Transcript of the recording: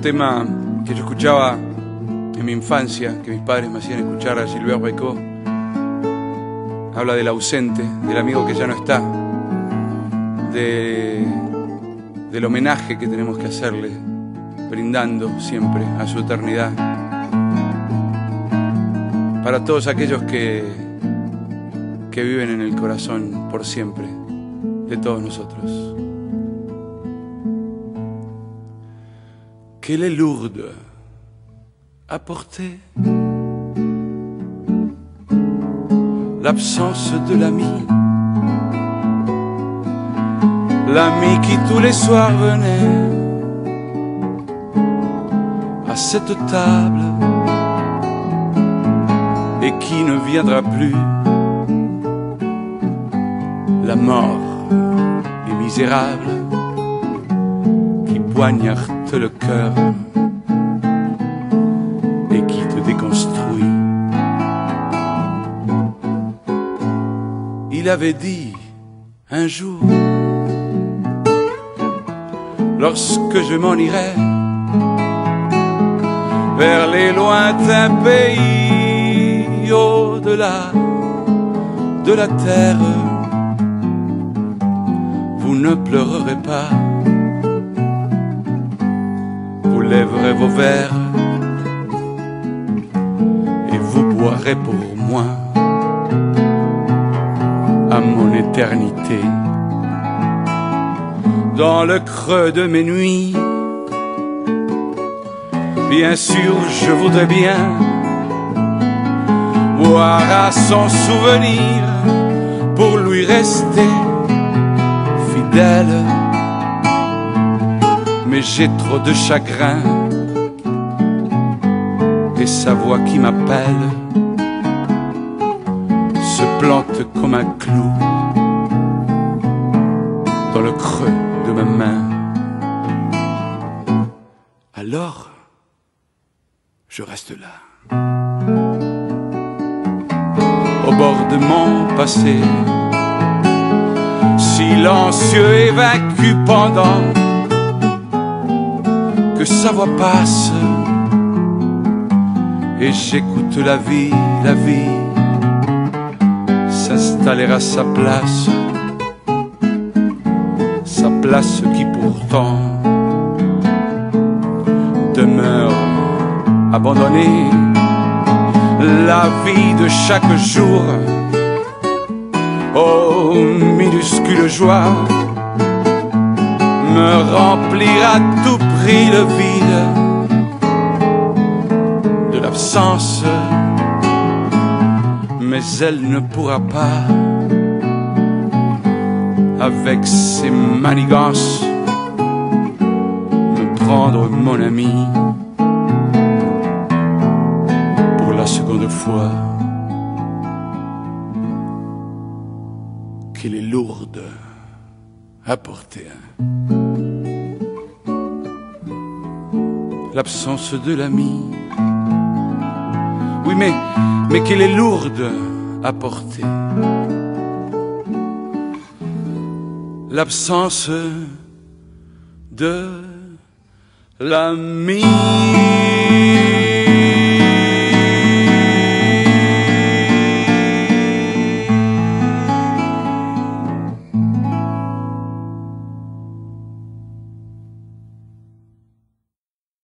un tema que yo escuchaba en mi infancia, que mis padres me hacían escuchar a Gilbert Bécaud. Habla del ausente, del amigo que ya no está, de, del homenaje que tenemos que hacerle, brindando siempre a su eternidad. Para todos aquellos que, que viven en el corazón por siempre de todos nosotros. Qu'elle est lourde à porter. L'absence de l'ami, l'ami qui tous les soirs venait à cette table et qui ne viendra plus. La mort est misérable poignarde le cœur et qui te déconstruit. Il avait dit un jour, lorsque je m'en irai vers les lointains pays au-delà de la terre, vous ne pleurerez pas lèverez vos verres et vous boirez pour moi à mon éternité. Dans le creux de mes nuits, bien sûr je voudrais bien boire à son souvenir pour lui rester fidèle mais j'ai trop de chagrin. Et sa voix qui m'appelle se plante comme un clou dans le creux de ma main. Alors, je reste là. Au bord de mon passé, silencieux et vaincu pendant que sa voix passe. Et j'écoute la vie, la vie s'installer à sa place, sa place qui pourtant demeure abandonnée. La vie de chaque jour, oh minuscule joie, me remplira tout pris le vide de l'absence, mais elle ne pourra pas, avec ses manigances, me prendre mon ami pour la seconde fois. Qu'elle est lourde à porter. L'absence de l'ami. Oui, mais, mais qu'elle est lourde à porter. L'absence de l'ami.